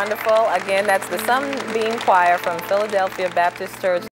wonderful. Again, that's the Sunbeam Choir from Philadelphia Baptist Church.